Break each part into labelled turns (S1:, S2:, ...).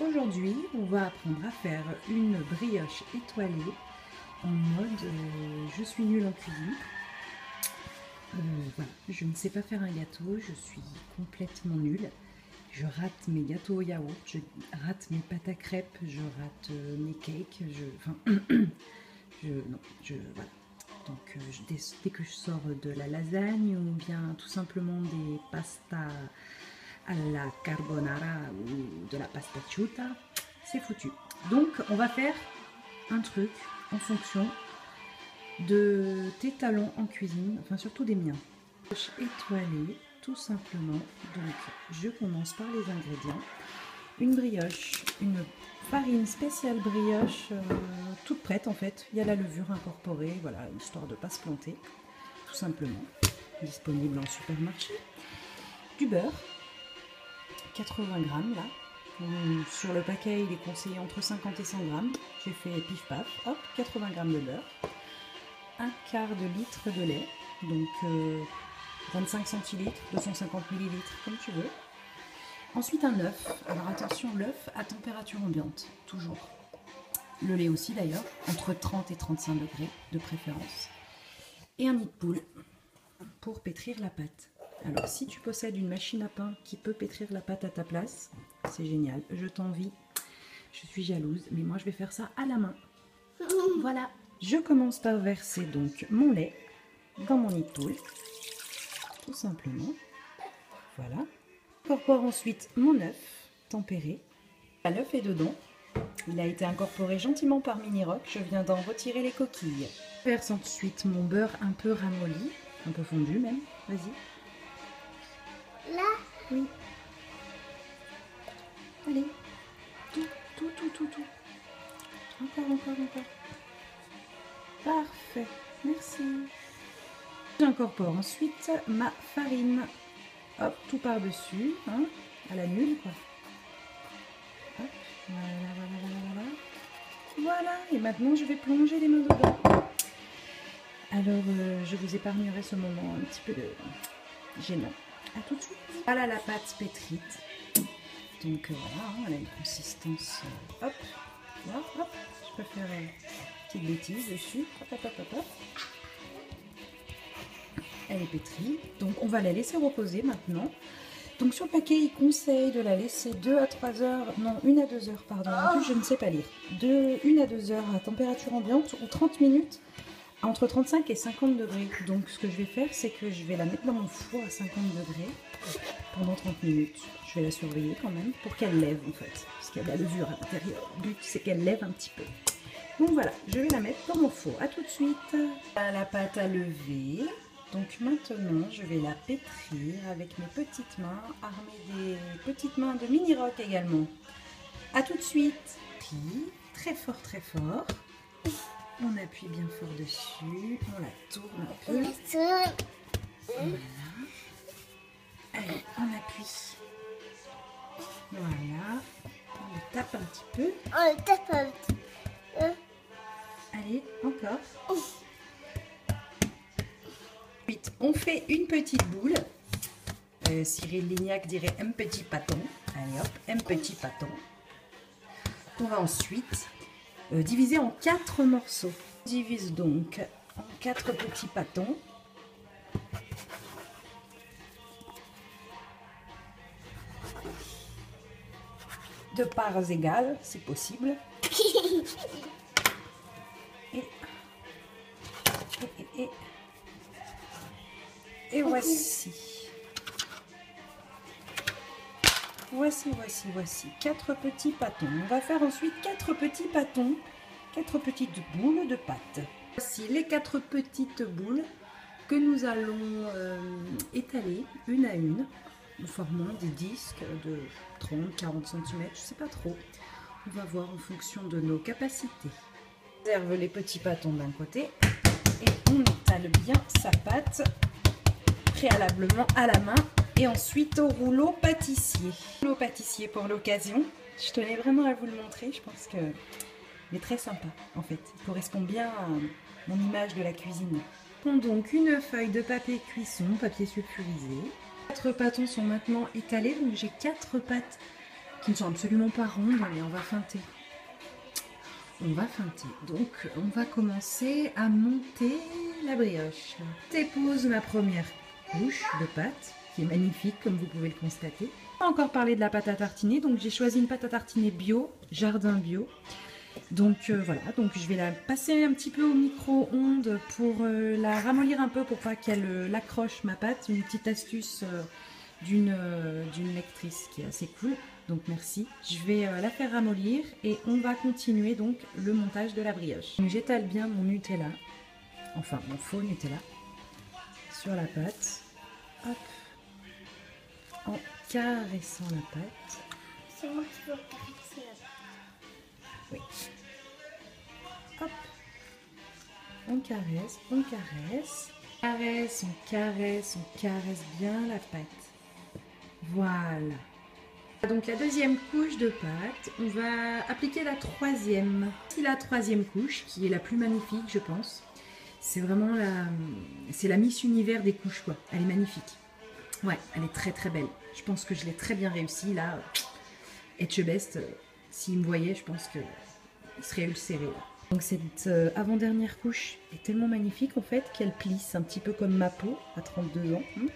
S1: Aujourd'hui, on va apprendre à faire une brioche étoilée en mode euh, je suis nulle en cuisine. Euh, voilà, je ne sais pas faire un gâteau, je suis complètement nulle. Je rate mes gâteaux au yaourt, je rate mes pâtes à crêpes, je rate euh, mes cakes, je, enfin, je, non, je, voilà. Donc dès, dès que je sors de la lasagne ou bien tout simplement des pastas la carbonara ou de la pasta chuta, c'est foutu. Donc on va faire un truc en fonction de tes talents en cuisine, enfin surtout des miens. Étoilée, tout simplement. Donc je commence par les ingrédients. Une brioche, une farine spéciale brioche, euh, toute prête en fait. Il y a la levure incorporée, voilà, histoire de ne pas se planter, tout simplement. Disponible en supermarché. Du beurre, 80 grammes là. Hum, Sur le paquet, il est conseillé entre 50 et 100 grammes. J'ai fait pif paf, hop, 80 grammes de beurre. Un quart de litre de lait, donc euh, 25 centilitres, 250 millilitres, comme tu veux. Ensuite un œuf. Alors attention, l'œuf à température ambiante, toujours. Le lait aussi d'ailleurs, entre 30 et 35 degrés de préférence. Et un nid de poule pour pétrir la pâte. Alors si tu possèdes une machine à pain qui peut pétrir la pâte à ta place, c'est génial. Je t'envie. Je suis jalouse, mais moi je vais faire ça à la main. Voilà. Je commence par verser donc mon lait dans mon poule. Tout simplement. Voilà. Incorpore ensuite mon œuf tempéré. L'œuf est dedans. Il a été incorporé gentiment par Mini Rock. Je viens d'en retirer les coquilles. Je verse ensuite mon beurre un peu ramolli, un peu fondu même. Vas-y. Oui. Allez. Tout, tout, tout, tout, tout. Encore, encore, encore. Parfait. Merci. J'incorpore ensuite ma farine. Hop, tout par-dessus, hein, à la nulle, quoi. Hop, voilà, voilà, voilà, voilà. Voilà, et maintenant je vais plonger les mains dedans. Alors, euh, je vous épargnerai ce moment un petit peu de gênant. A tout de suite. Voilà la pâte pétrite. Donc euh, voilà, hein, elle a une consistance. euh, hop, là, hop. Je peux faire euh, une petite bêtise dessus. Hop, hop, hop, hop, hop. Elle est pétrie. Donc on va la laisser reposer maintenant. Donc sur le paquet, il conseille de la laisser 2 à 3 heures, non 1 à 2 heures, pardon, en plus je ne sais pas lire. De 1 à 2 heures à température ambiante ou 30 minutes à entre 35 et 50 degrés. Donc ce que je vais faire, c'est que je vais la mettre dans mon four à 50 degrés pendant 30 minutes. Je vais la surveiller quand même pour qu'elle lève en fait, parce qu'il y a de la levure à l'intérieur. Le but c'est qu'elle lève un petit peu. Donc voilà, je vais la mettre dans mon four. À tout de suite. La pâte à lever. Donc maintenant, je vais la pétrir avec mes petites mains, armées des petites mains de mini rock également. À tout de suite. Très fort, très fort. On appuie bien fort dessus. On la tourne un peu. Voilà. Allez, on appuie. Voilà. On le tape un petit peu.
S2: On le tape un petit peu.
S1: Allez, encore. Ensuite, on fait une petite boule. Euh, Cyril Lignac dirait un petit pâton. Allez hop, un petit pâton. On va ensuite euh, diviser en quatre morceaux. On divise donc en quatre petits pâtons. De parts égales, c'est possible. Et, et, et, et voici. Voici, voici, voici. Quatre petits pâtons. On va faire ensuite quatre petits pâtons. Quatre petites boules de pâte. Voici les quatre petites boules que nous allons euh, étaler une à une en formant des disques de 30-40 cm, je sais pas trop. On va voir en fonction de nos capacités. On réserve les petits pâtons d'un côté et on étale bien sa pâte préalablement à la main et ensuite au rouleau pâtissier. Rouleau pâtissier pour l'occasion. Je tenais vraiment à vous le montrer, je pense que est très sympa en fait. Il correspond bien à mon image de la cuisine. Prends donc une feuille de papier cuisson, papier sulfurisé. Quatre pâtons sont maintenant étalés, donc j'ai quatre pâtes qui ne sont absolument pas rondes, mais on va feinter. On va feinter. Donc, on va commencer à monter la brioche. Dépose ma première couche de pâte, qui est magnifique, comme vous pouvez le constater. Pas encore parlé de la pâte à tartiner, donc j'ai choisi une pâte à tartiner bio, jardin bio. Donc euh, voilà, donc je vais la passer un petit peu au micro-ondes pour euh, la ramollir un peu pour pas qu'elle euh, accroche ma pâte. Une petite astuce euh, d'une lectrice qui est assez cool. Donc merci. Je vais la faire ramollir et on va continuer donc le montage de la brioche. J'étale bien mon Nutella, enfin mon faux Nutella, sur la pâte. Hop. En caressant la pâte.
S2: C'est moi qui veux caresser la
S1: Oui. Hop. On caresse, on caresse. Caresse, on caresse, on caresse bien la pâte. Voilà. Donc la deuxième couche de pâte, on va appliquer la troisième. C'est la troisième couche qui est la plus magnifique, je pense. C'est vraiment la, c'est la Miss Univers des couches quoi. Elle est magnifique. Ouais, elle est très très belle. Je pense que je l'ai très bien réussi là. Etchebest, euh, s'il me voyait, je pense que il serait ulcéré là. Donc cette euh, avant-dernière couche est tellement magnifique en fait qu'elle plisse un petit peu comme ma peau à 32 ans. hein.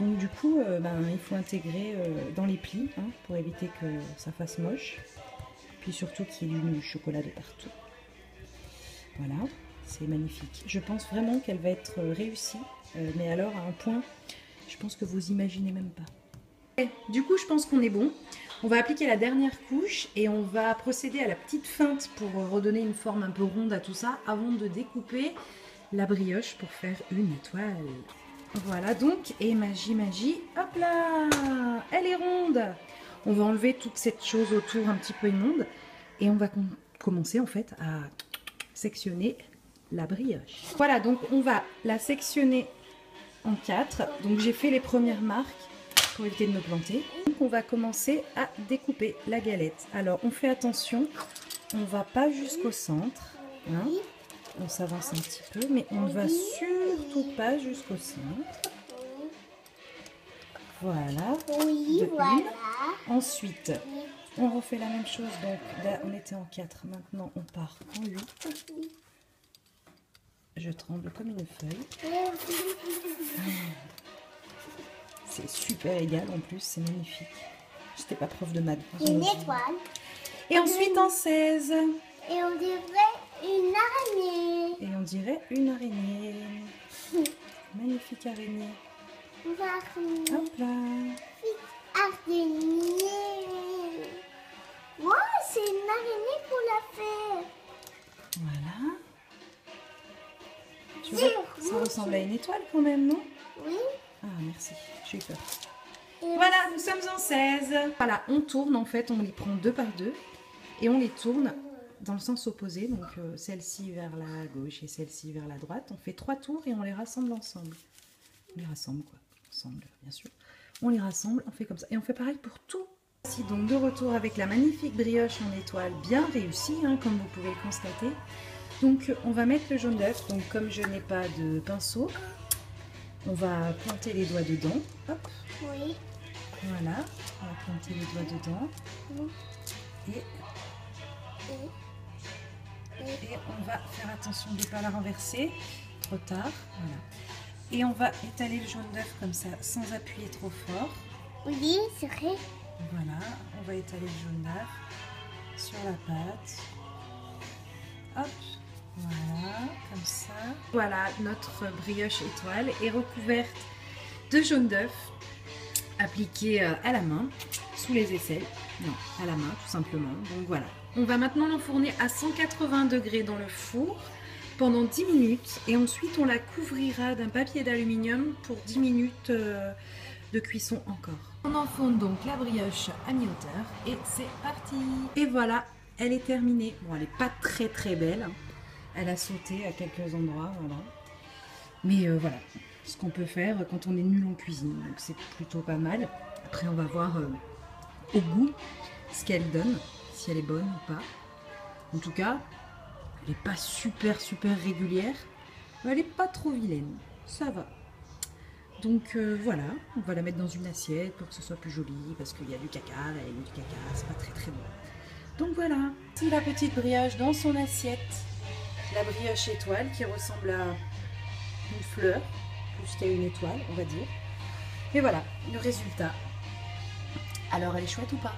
S1: Donc du coup, euh, ben, il faut intégrer euh, dans les plis hein, pour éviter que ça fasse moche. Puis surtout qu'il y ait du chocolat de partout. Voilà, c'est magnifique. Je pense vraiment qu'elle va être réussie, mais alors à un point, je pense que vous imaginez même pas. Et du coup, je pense qu'on est bon. On va appliquer la dernière couche et on va procéder à la petite feinte pour redonner une forme un peu ronde à tout ça avant de découper la brioche pour faire une étoile. Voilà donc, et magie, magie, hop là Elle est ronde On va enlever toute cette chose autour un petit peu immonde et on va com- commencer en fait à sectionner la brioche. Voilà, donc on va la sectionner en quatre. Donc j'ai fait les premières marques pour éviter de me planter. Donc on va commencer à découper la galette. Alors on fait attention, on va pas jusqu'au centre. hein. On s'avance un petit peu, mais on ne va surtout pas jusqu'au centre. Voilà.
S2: Oui, voilà.
S1: Ensuite, on refait la même chose. Donc là, on était en 4. Maintenant, on part en 8. Je tremble comme une feuille. C'est super égal en plus, c'est magnifique. J'étais pas prof de maths.
S2: Une étoile.
S1: Et ensuite en 16.
S2: Et on dirait une araignée.
S1: Et on dirait une araignée. Magnifique araignée.
S2: Une araignée.
S1: Hop là.
S2: Araignée. Moi, c'est une araignée pour la faire.
S1: Ça ressemble à une étoile quand même, non?
S2: Oui.
S1: Ah, merci. J'ai eu peur. Voilà, nous sommes en 16. Voilà, on tourne en fait, on les prend deux par deux et on les tourne dans le sens opposé, donc euh, celle-ci vers la gauche et celle-ci vers la droite. On fait trois tours et on les rassemble ensemble. On les rassemble quoi, ensemble bien sûr. On les rassemble, on fait comme ça et on fait pareil pour tout. Voici donc de retour avec la magnifique brioche en étoile bien réussie, hein, comme vous pouvez le constater. Donc on va mettre le jaune d'œuf, donc comme je n'ai pas de pinceau, on va planter les doigts dedans. Hop,
S2: Oui.
S1: voilà, on va planter les doigts dedans. Et, et on va faire attention de ne pas la renverser trop tard. Voilà. Et on va étaler le jaune d'œuf comme ça, sans appuyer trop fort.
S2: Oui, c'est vrai.
S1: Voilà, on va étaler le jaune d'œuf sur la pâte. Hop, voilà, comme ça. Voilà, notre brioche étoile est recouverte de jaune d'œuf appliqué euh, à la main, sous les aisselles. Non, à la main, tout simplement. Donc voilà. On va maintenant l'enfourner à 180 degrés dans le four pendant 10 minutes et ensuite on la couvrira d'un papier d'aluminium pour 10 minutes euh, de cuisson encore. On enfourne donc la brioche à mi-hauteur et c'est parti Et voilà, elle est terminée. Bon, elle n'est pas très très belle. Elle a sauté à quelques endroits, voilà. Mais euh, voilà, ce qu'on peut faire quand on est nul en cuisine. Donc c'est plutôt pas mal. Après, on va voir euh, au goût ce qu'elle donne, si elle est bonne ou pas. En tout cas, elle n'est pas super super régulière, mais elle n'est pas trop vilaine. Ça va. Donc euh, voilà, on va la mettre dans une assiette pour que ce soit plus joli parce qu'il y a du caca, elle a mis du caca, c'est pas très très bon. Donc voilà, la petite brioche dans son assiette. La brioche étoile qui ressemble à une fleur, plus qu'à une étoile, on va dire. Et voilà, le résultat. Alors elle est chouette ou pas?